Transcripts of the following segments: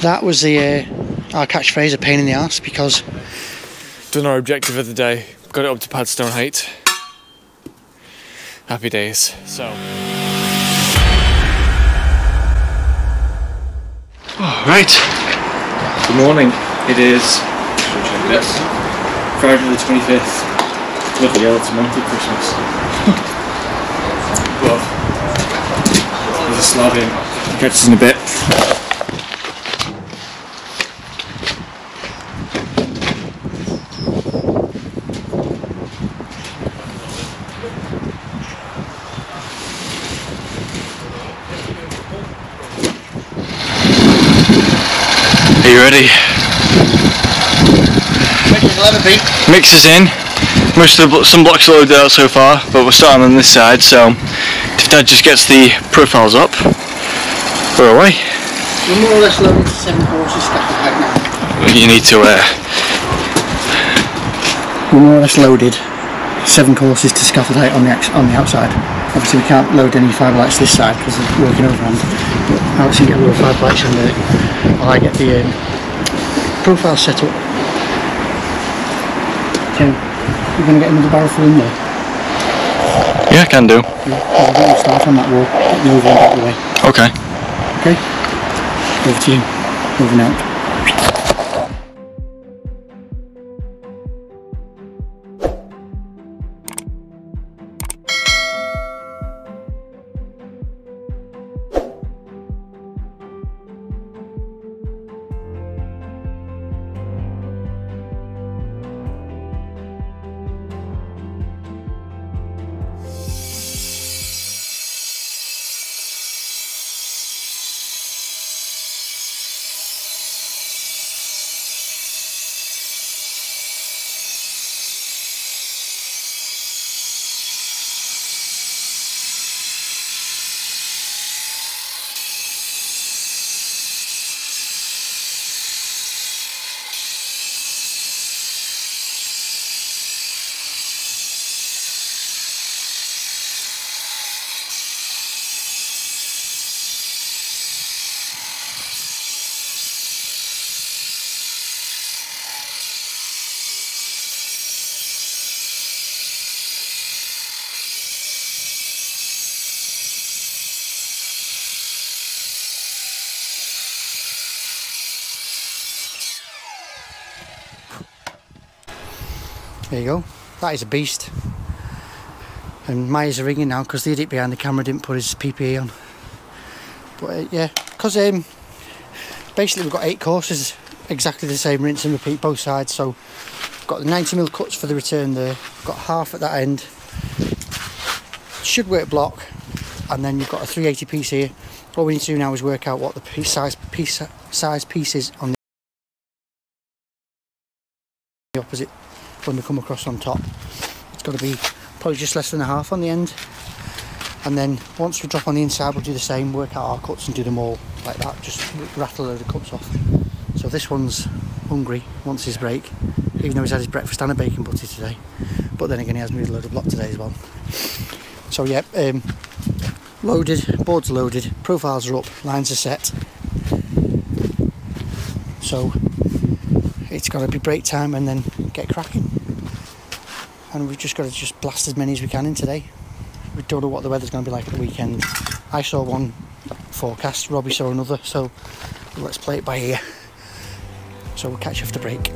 that was the uh, our catchphrase, a pain in the ass, because Done our objective of the day. Got it up to Padstone height. Happy days. So. Right. Good morning. It is this Friday the 25th. Bloody hell, it's a month of Christmas. but there's a slab in. Catch us in a bit. Are you ready? Mix is in. Most of the blo- some blocks are loaded out so far, but we're starting on this side. So if Dad just gets the profiles up, we're away. we're more or less loaded to seven horses scattered right now. You need to. Uh, We're more or less loaded seven courses to scaffold height on the on the outside. Obviously, we can't load any Fibolites this side because of working overhand. But Alex can get a little Fibolites in there while I get the um, profile set up. Tim, you're going to get another barrel full in there. yeah, I can do. Yeah, going start on that wall, get the overhand out of the way. Okay. Okay? Over to you. Over and out. There you go. That is a beast. And my ears are ringing now because the idiot behind the camera didn't put his PPE on. But uh, yeah, because um, basically we've got eight courses, exactly the same rinse and repeat both sides. So we've got the 90mm cuts for the return there, we've got half at that end. Should work block, and then you've got a 380 piece here. All we need to do now is work out what the piece size piece size piece is on the opposite when we come across on top. It's got to be probably just less than a half on the end. And then once we drop on the inside, we'll do the same, work out our cuts and do them all like that, just rattle a load of cuts off. So this one's hungry, wants his break, even though he's had his breakfast and a bacon butty today. But then again, he has moved a load of block today as well. So yeah, um, loaded, boards loaded, profiles are up, lines are set. So it's got to be break time and then get cracking. And we've just got to just blast as many as we can in today. We don't know what the weather's going to be like at the weekend. I saw one forecast, Robbie saw another, so let's play it by ear. So we'll catch you after break.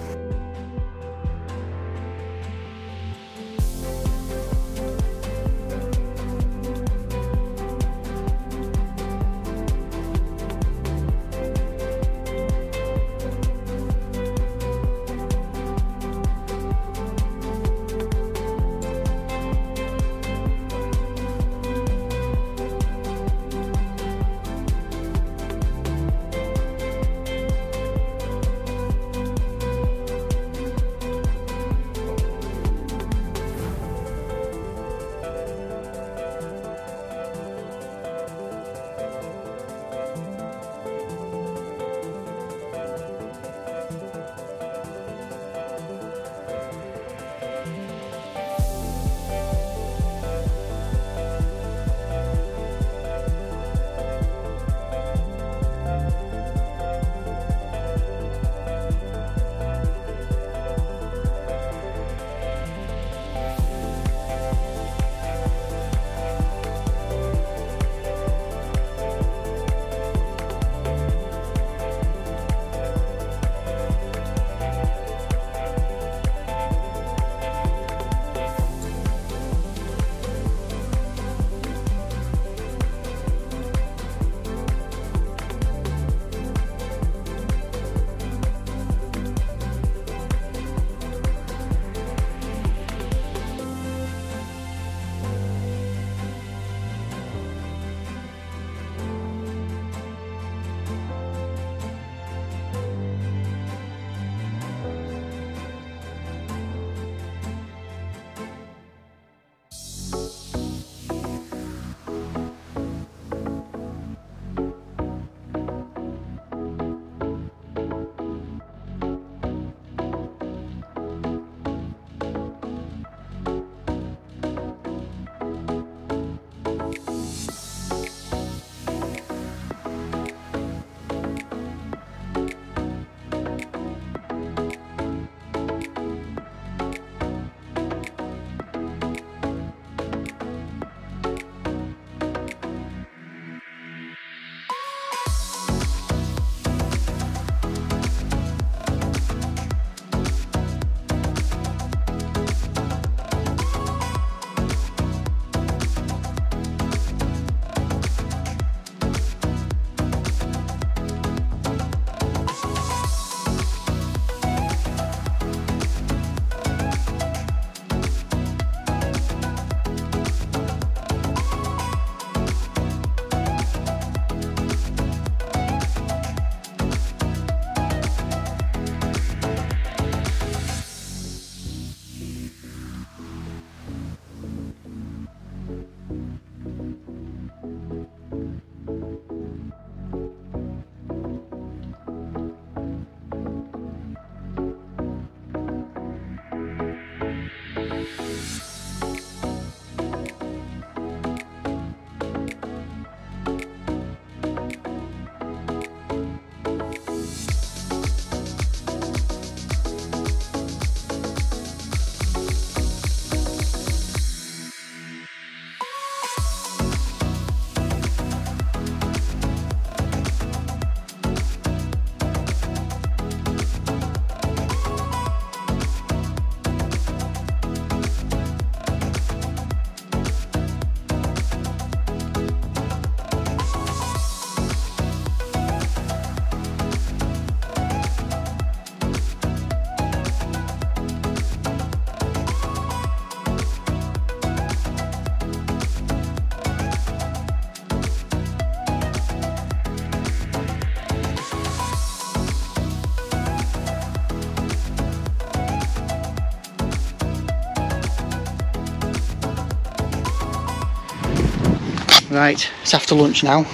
Right, it's after lunch now.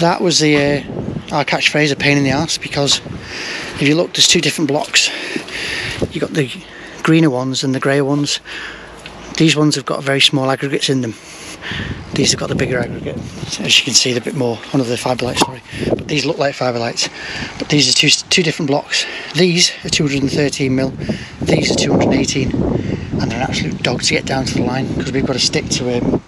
That was the uh, our catchphrase, a pain in the ass, because if you look, there's two different blocks. You've got the greener ones and the greyer ones. These ones have got very small aggregates in them. These have got the bigger aggregate. So as you can see, they're a bit more, one of the Fibolites, sorry. But these look like Fibolites. But these are two, two different blocks. These are 213 mil, these are 218. And they're an absolute dog to get down to the line because we've got to stick to um,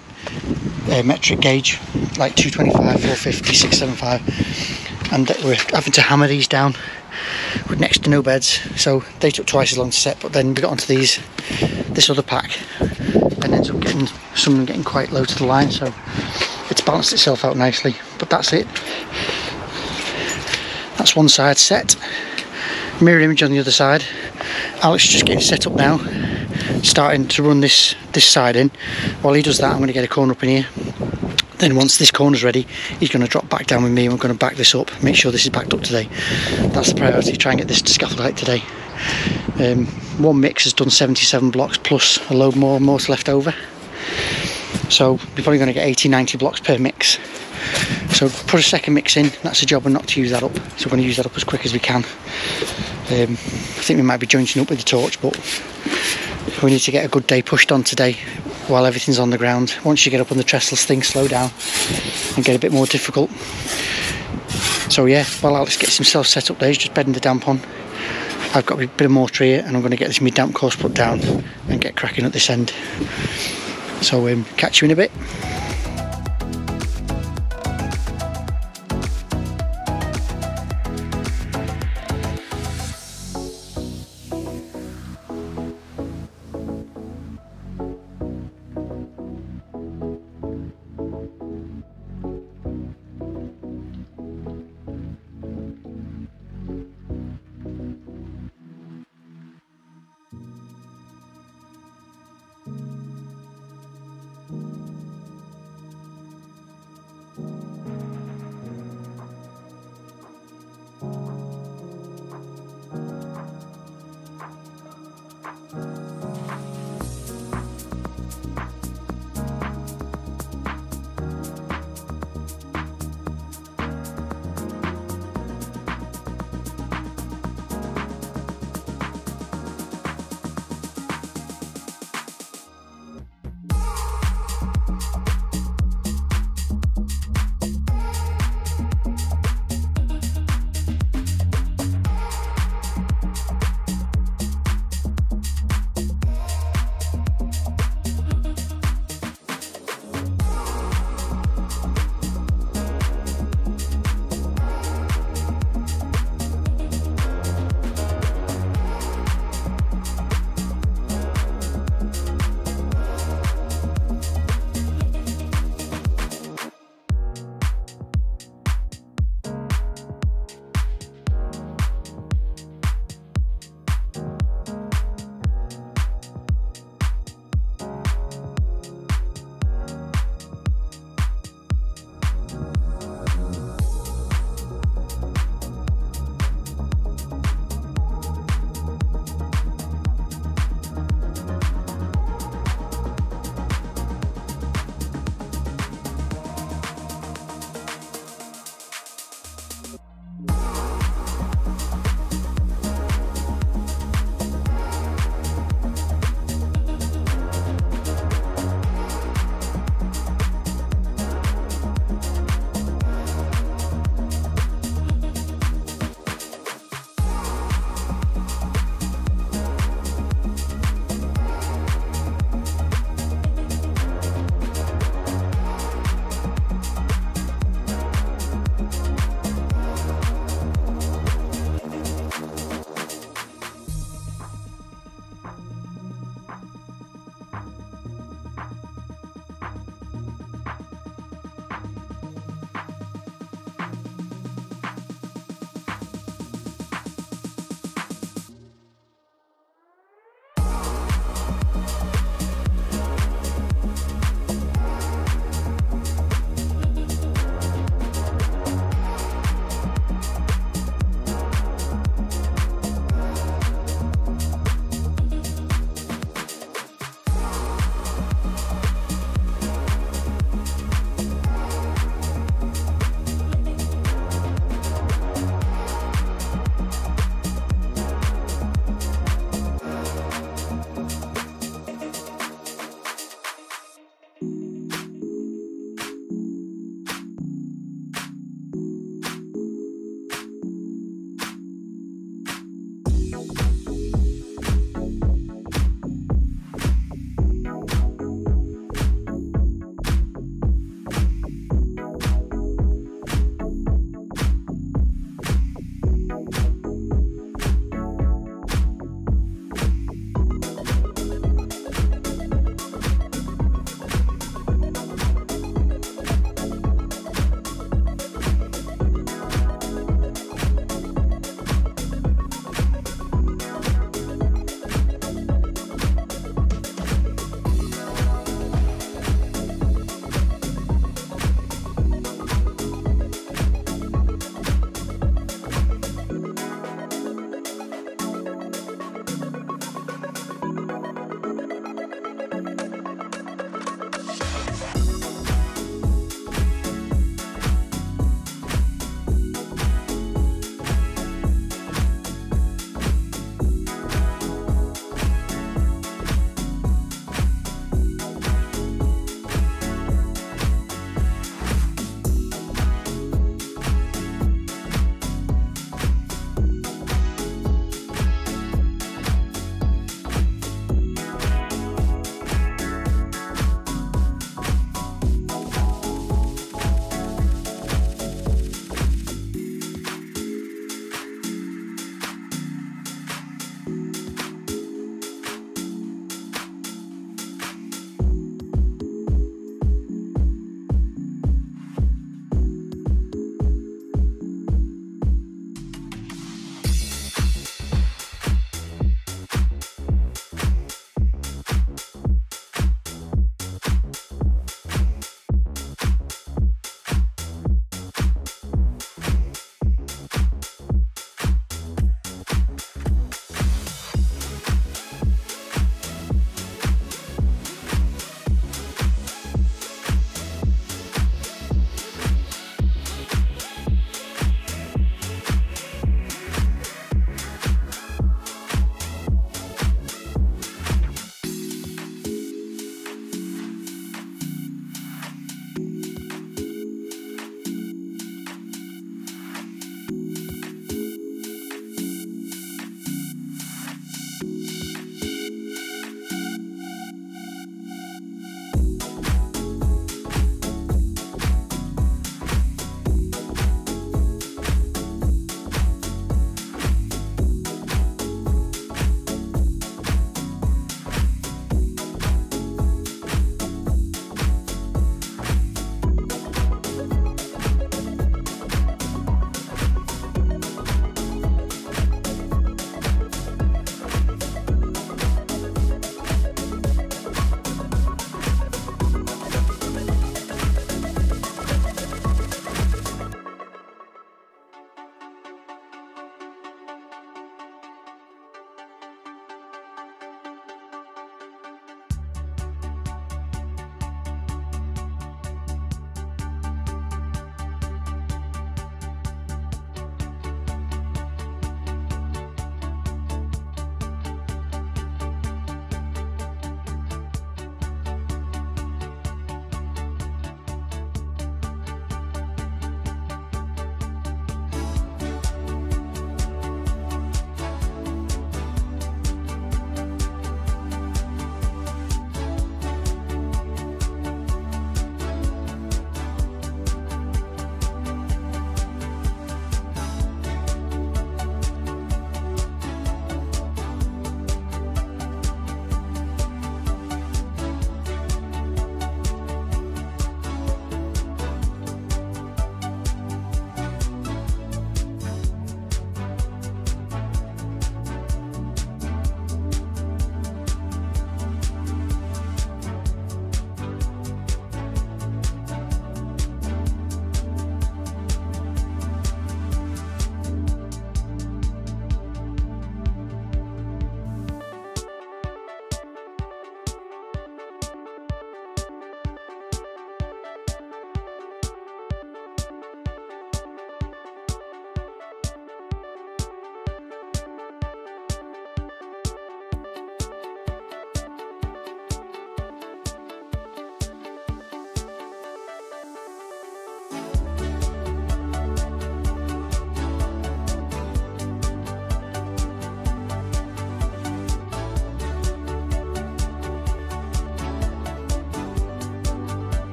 a metric gauge, like 225, 450, 675. And we're having to hammer these down with next to no beds. So they took twice as long to set, but then we got onto these, this other pack and ends up getting some of them getting quite low to the line so it's balanced itself out nicely but that's it that's one side set mirror image on the other side Alex is just getting set up now starting to run this this side in while he does that I'm going to get a corner up in here then once this corner's ready he's going to drop back down with me and we're going to back this up make sure this is backed up today that's the priority try and get this to scaffold height today um, one mix has done 77 blocks plus a load more mortar left over. So we're probably going to get 80, 90 blocks per mix. So put a second mix in, that's the job and not to use that up. So we're going to use that up as quick as we can. Um, I think we might be jointing up with the torch, but we need to get a good day pushed on today while everything's on the ground. Once you get up on the trestles, things slow down and get a bit more difficult. So yeah, while Alex gets himself set up there, he's just bedding the damp on. I've got a bit of mortar here and I'm going to get this mid-damp course put down and get cracking at this end. So um, catch you in a bit.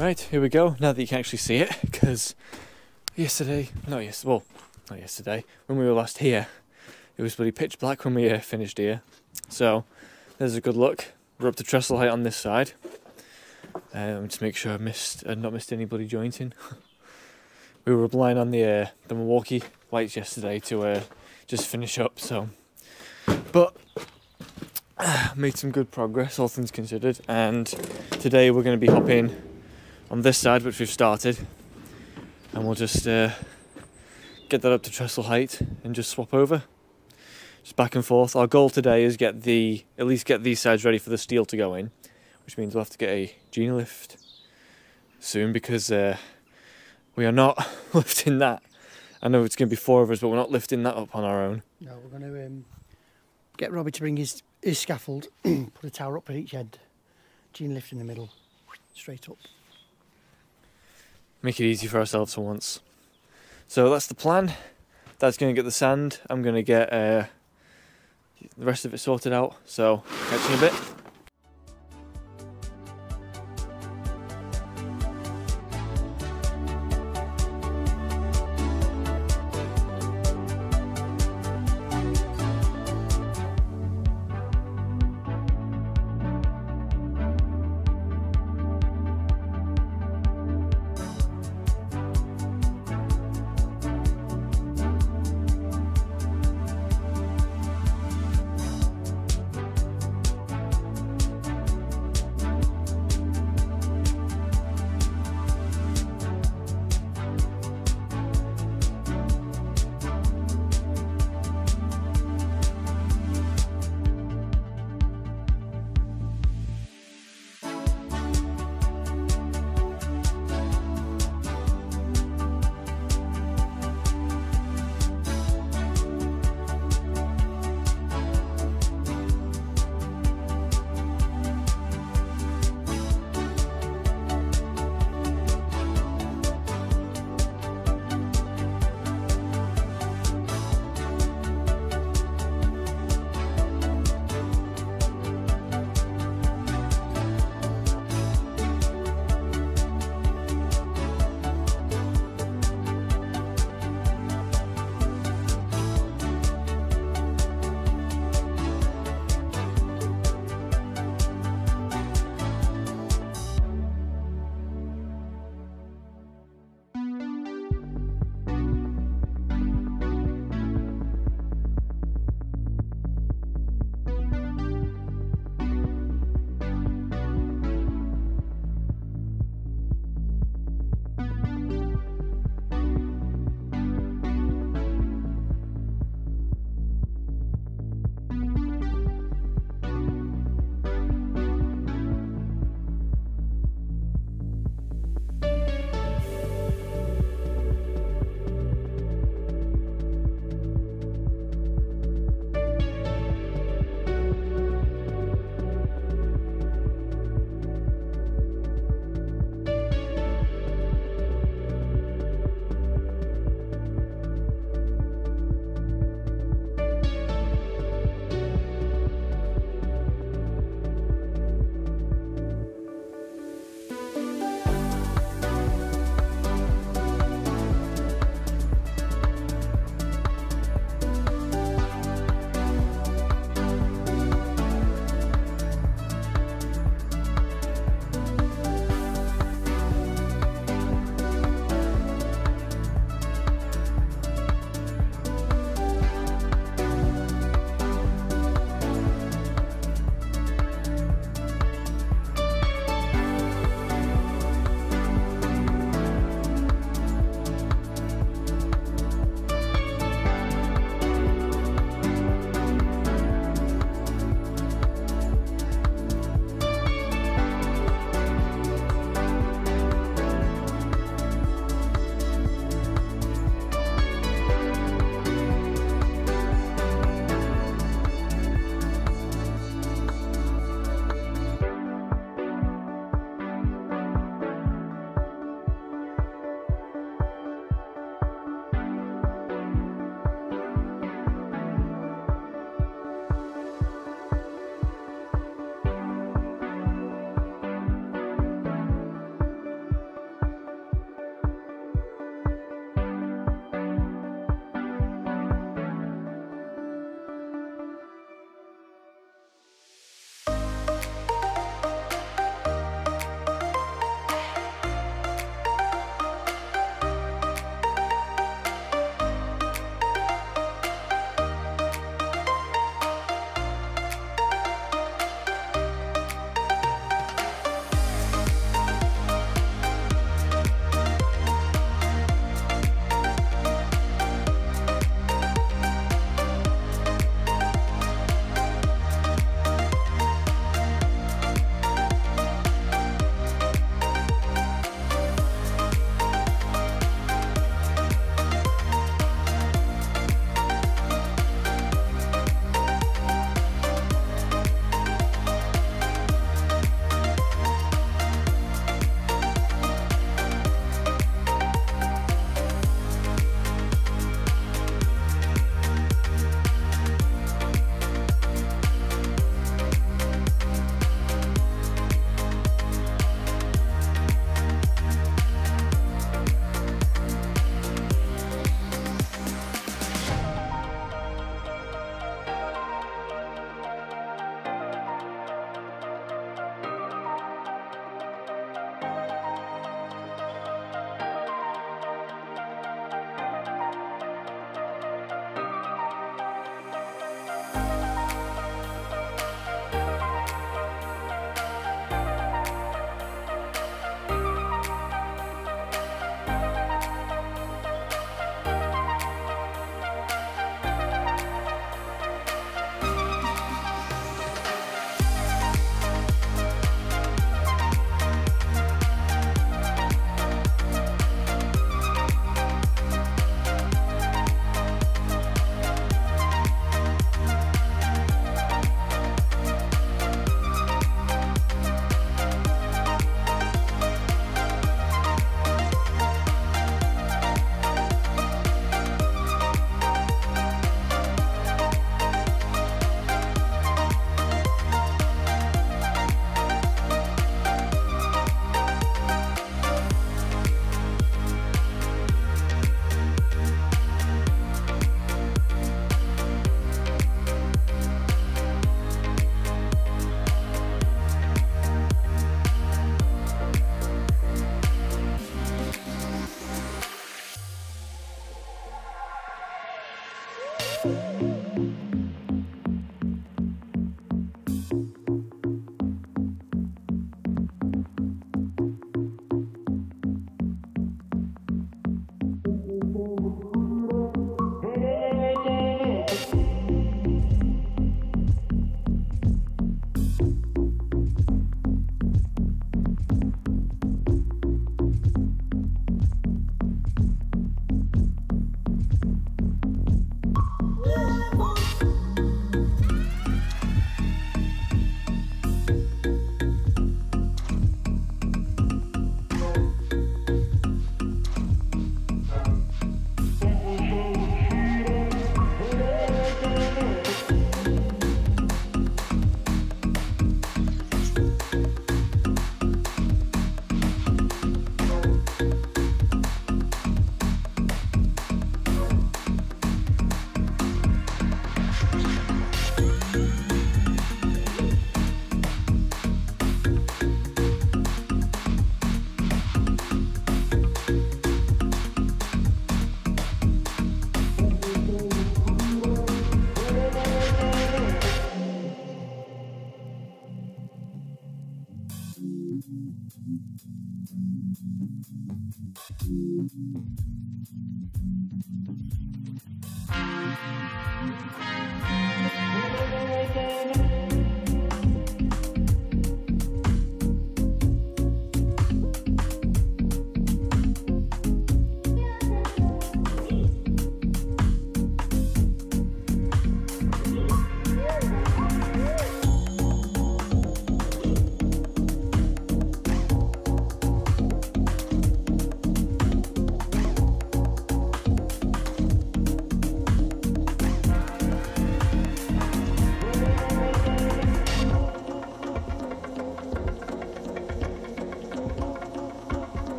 Right, here we go. Now that you can actually see it, because yesterday, not yesterday, well, not yesterday, when we were last here, it was pretty pitch black when we uh, finished here. So there's a good look. We're up to trestle height on this side. Um, just make sure I missed, uh, not missed anybody jointing. we were relying on the uh, the Milwaukee lights yesterday to uh, just finish up. So, but made some good progress, all things considered. And today we're going to be hopping on this side, which we've started, and we'll just uh, get that up to trestle height and just swap over. Just back and forth. Our goal today is get the at least get these sides ready for the steel to go in, which means we'll have to get a genie lift soon because uh, we are not lifting that. I know it's going to be four of us, but we're not lifting that up on our own. No, we're going to um, get Robbie to bring his, his scaffold, put a tower up at each end, gene lift in the middle, straight up. Make it easy for ourselves for once. So that's the plan. That's going to get the sand. I'm going to get uh, the rest of it sorted out. So catch you in a bit.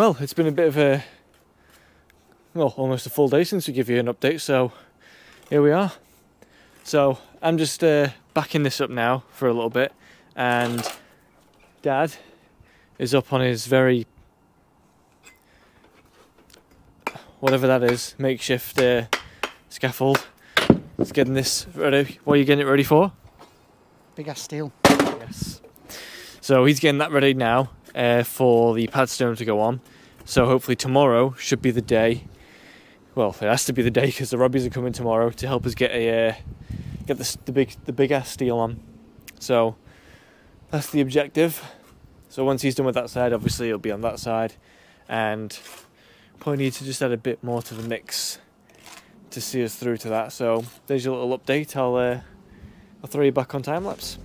Well, it's been a bit of a, well, almost a full day since we give you an update, so here we are. So I'm just uh, backing this up now for a little bit, and Dad is up on his very, whatever that is, makeshift uh, scaffold. He's getting this ready. What are you getting it ready for? Big ass steel. Yes. So he's getting that ready now uh, for the padstone to go on. So hopefully tomorrow should be the day. Well, it has to be the day because the Robbies are coming tomorrow to help us get a uh, get the, the big the big ass steel on. So that's the objective. So once he's done with that side, obviously it'll be on that side, and probably need to just add a bit more to the mix to see us through to that. So there's your little update. I'll uh, I'll throw you back on time lapse.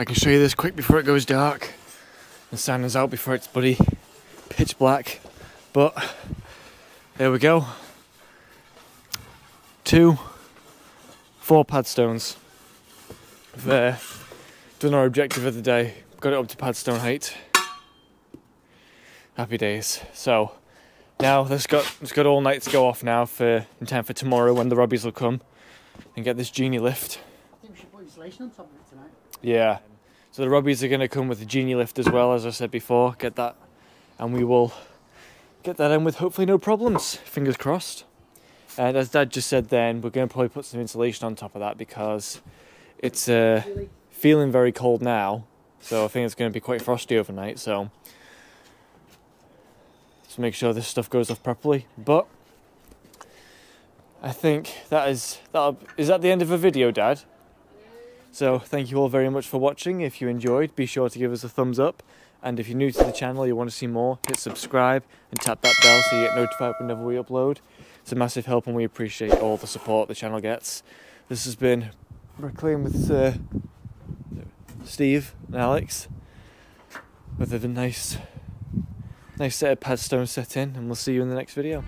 I can show you this quick before it goes dark. The sun is out before it's bloody pitch black. But there we go. Two, four pad stones. There. Done our objective of the day. Got it up to pad stone height. Happy days. So now let's got let's got all night to go off now for in time for tomorrow when the Robbies will come and get this genie lift. I think we should put insulation on top of. Yeah. So the Robbies are going to come with the genie lift as well, as I said before. Get that, and we will get that in with hopefully no problems. Fingers crossed. And as Dad just said, then we're going to probably put some insulation on top of that because it's uh, feeling very cold now. So I think it's going to be quite frosty overnight. So let's make sure this stuff goes off properly. But I think that is that is that the end of the video, Dad. So thank you all very much for watching. If you enjoyed, be sure to give us a thumbs up. And if you're new to the channel, you want to see more, hit subscribe and tap that bell so you get notified whenever we upload. It's a massive help and we appreciate all the support the channel gets. This has been Bricklayer with uh, Steve and Alex with a nice, nice set of pad stones set in, and we'll see you in the next video.